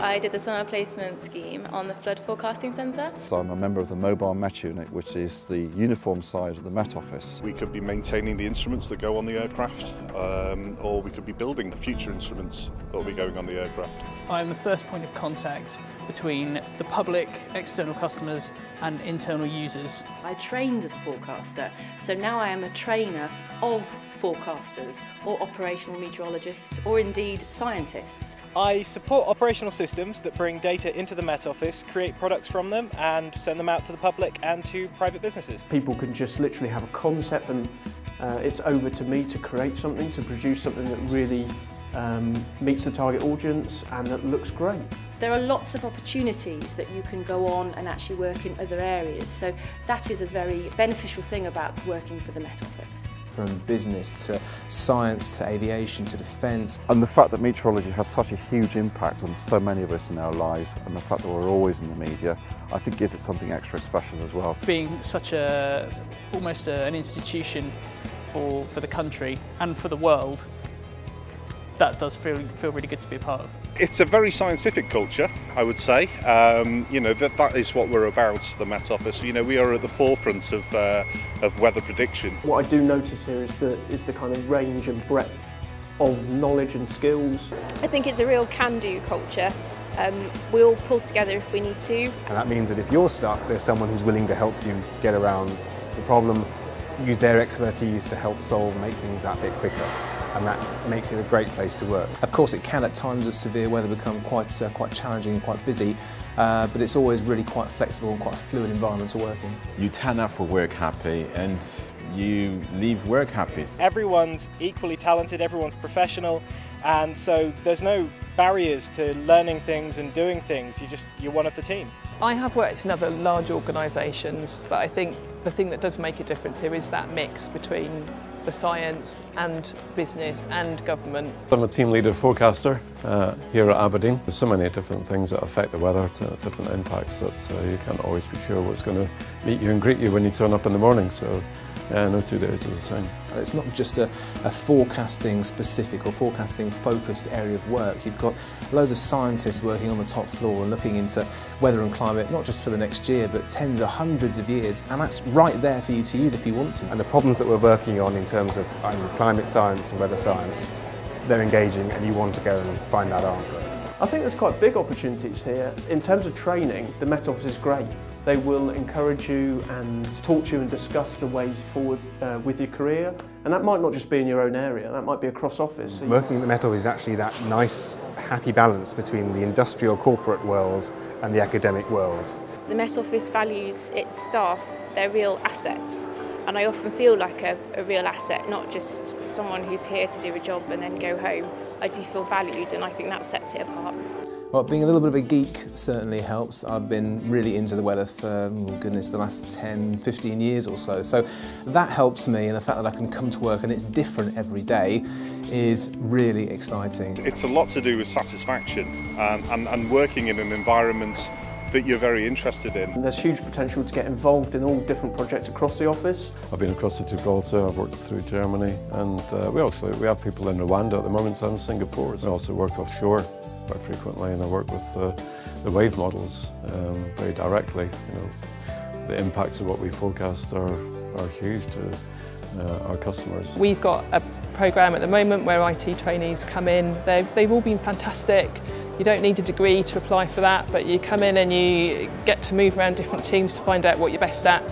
I did the summer placement scheme on the Flood Forecasting Centre. So I'm a member of the Mobile Met Unit, which is the uniform side of the Met Office. We could be maintaining the instruments that go on the aircraft, um, or we could be building the future instruments that will be going on the aircraft. I'm the first point of contact between the public, external customers and internal users. I trained as a forecaster, so now I am a trainer of forecasters or operational meteorologists or indeed scientists. I support operational systems that bring data into the Met Office, create products from them and send them out to the public and to private businesses. People can just literally have a concept and uh, it's over to me to create something, to produce something that really um, meets the target audience and that looks great. There are lots of opportunities that you can go on and actually work in other areas, so that is a very beneficial thing about working for the Met Office. From business to science to aviation to defence. And the fact that meteorology has such a huge impact on so many of us in our lives and the fact that we're always in the media, I think gives it something extra special as well. Being such a, almost a, an institution for, for the country and for the world, that does feel, feel really good to be a part of. It's a very scientific culture, I would say. Um, you know, that, that is what we're about, the Met Office. You know, we are at the forefront of, uh, of weather prediction. What I do notice here is the, is the kind of range and breadth of knowledge and skills. I think it's a real can-do culture. Um, we all pull together if we need to. And that means that if you're stuck, there's someone who's willing to help you get around the problem, use their expertise to help solve, make things that bit quicker and that makes it a great place to work. Of course it can at times of severe weather become quite, uh, quite challenging and quite busy, uh, but it's always really quite flexible and quite a fluid environment to work in. You turn up for work happy and you leave work happy. Everyone's equally talented, everyone's professional, and so there's no barriers to learning things and doing things, you just, you're one of the team. I have worked in other large organisations, but I think the thing that does make a difference here is that mix between the science and business and government. I'm a team leader forecaster uh, here at Aberdeen. There's so many different things that affect the weather, different impacts that uh, you can't always be sure what's going to meet you and greet you when you turn up in the morning. So yeah, no two days are the same. It's not just a, a, forecasting specific or forecasting focused area of work. You've got loads of scientists working on the top floor and looking into weather and climate, not just for the next year, but tens or hundreds of years. And that's right there for you to use if you want to. And the problems that we're working on in terms of um, climate science and weather science, they're engaging and you want to go and find that answer. I think there's quite big opportunities here. In terms of training, the Met Office is great. They will encourage you and talk to you and discuss the ways forward uh, with your career. And that might not just be in your own area, that might be across office. So Working at the Met Office is actually that nice, happy balance between the industrial corporate world and the academic world. The Met Office values its staff, their real assets and I often feel like a, a, real asset, not just someone who's here to do a job and then go home. I do feel valued and I think that sets it apart. Well, being a little bit of a geek certainly helps. I've been really into the weather for, oh goodness, the last 10, 15 years or so. So that helps me and the fact that I can come to work and it's different every day is really exciting. It's a lot to do with satisfaction and, and, and working in an environment that you're very interested in. There's huge potential to get involved in all different projects across the office. I've been across to Gibraltar, I've worked through Germany and uh, we also we have people in Rwanda at the moment and Singapore. We also work offshore quite frequently and I work with uh, the wave models um, very directly. You know, the impacts of what we forecast are, are huge to uh, our customers. We've got a programme at the moment where IT trainees come in. They've, they've all been fantastic. You don't need a degree to apply for that, but you come in and you get to move around different teams to find out what you're best at.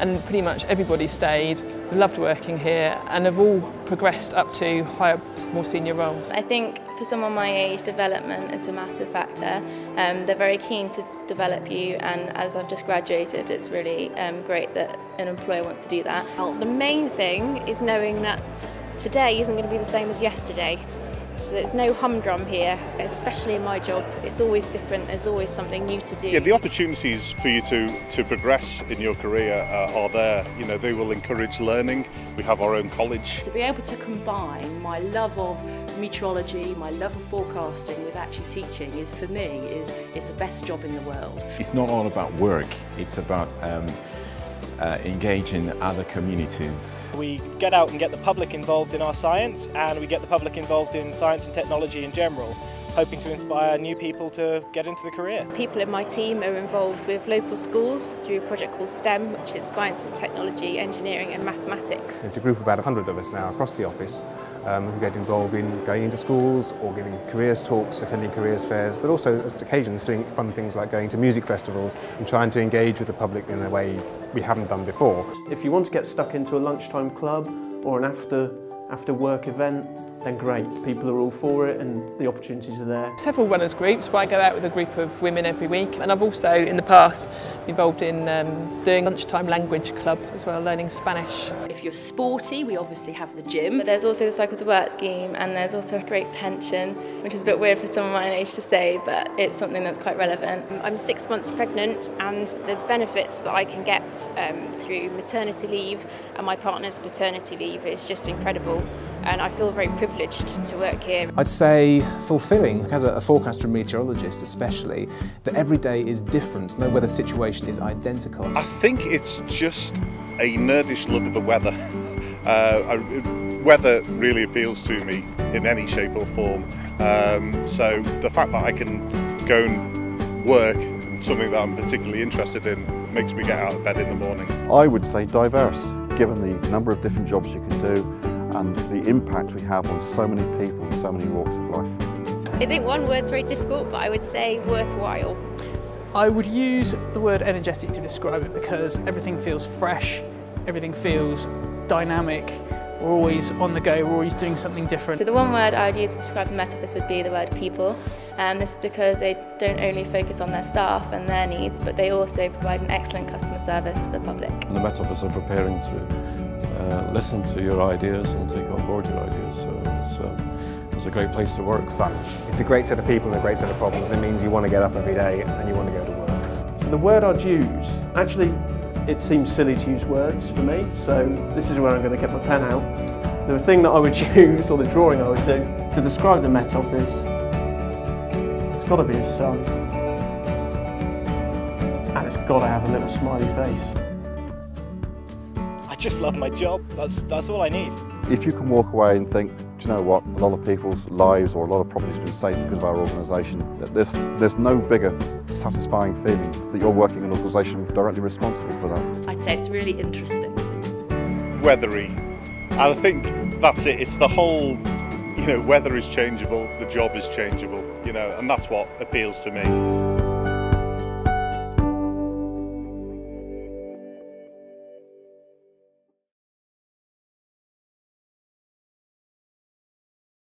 And pretty much everybody stayed, loved working here, and have all progressed up to higher, more senior roles. I think for someone my age, development is a massive factor. Um, they're very keen to develop you, and as I've just graduated, it's really um, great that an employer wants to do that. The main thing is knowing that today isn't going to be the same as yesterday. So there's no humdrum here, especially in my job. It's always different, there's always something new to do. Yeah, the opportunities for you to, to progress in your career uh, are there. You know, they will encourage learning. We have our own college. To be able to combine my love of meteorology, my love of forecasting with actually teaching is for me is, is the best job in the world. It's not all about work, it's about um, uh, engage in other communities. We get out and get the public involved in our science and we get the public involved in science and technology in general hoping to inspire new people to get into the career. People in my team are involved with local schools through a project called STEM, which is Science and Technology, Engineering and Mathematics. It's a group of about 100 of us now across the office um, who get involved in going into schools or giving careers talks, attending careers fairs, but also as occasions doing fun things like going to music festivals and trying to engage with the public in a way we haven't done before. If you want to get stuck into a lunchtime club or an after, after work event, then great. People are all for it and the opportunities are there. Several runners groups where I go out with a group of women every week and I've also in the past been involved in um, doing lunchtime language club as well, learning Spanish. If you're sporty, we obviously have the gym. But there's also the Cycle to Work scheme and there's also a great pension, which is a bit weird for someone my age to say, but it's something that's quite relevant. I'm six months pregnant and the benefits that I can get um, through maternity leave and my partner's paternity leave is just incredible and I feel very privileged privileged to work here. I'd say fulfilling, as a forecaster and meteorologist especially, that every day is different, no weather situation is identical. I think it's just a nerdish love of the weather. Uh, I, weather really appeals to me in any shape or form. Um, so the fact that I can go and work in something that I'm particularly interested in makes me get out of bed in the morning. I would say diverse, given the number of different jobs you can do and the impact we have on so many people in so many walks of life. I think one word's very difficult, but I would say worthwhile. I would use the word energetic to describe it because everything feels fresh, everything feels dynamic, we're always on the go, we're always doing something different. So the one word I would use to describe the Met Office would be the word people. And um, this is because they don't only focus on their staff and their needs, but they also provide an excellent customer service to the public. And the Met Office are preparing to uh, listen to your ideas and take on board your ideas. So it's, uh, it's a great place to work. Fun. It's a great set of people and a great set of problems. It means you want to get up every day and you want to go to work. So the word I'd use, actually it seems silly to use words for me, so this is where I'm going to get my pen out. The thing that I would use, or the drawing I would do, to describe the Met Office, it's got to be a sun. And it's got to have a little smiley face just love my job. That's, that's all I need. If you can walk away and think, do you know what, a lot of people's lives or a lot of properties have been saved because of our organisation, there's, there's no bigger satisfying feeling that you're working in an organisation directly responsible for that. I'd say it's really interesting. Weathery. And I think that's it. It's the whole, you know, weather is changeable, the job is changeable, you know, and that's what appeals to me.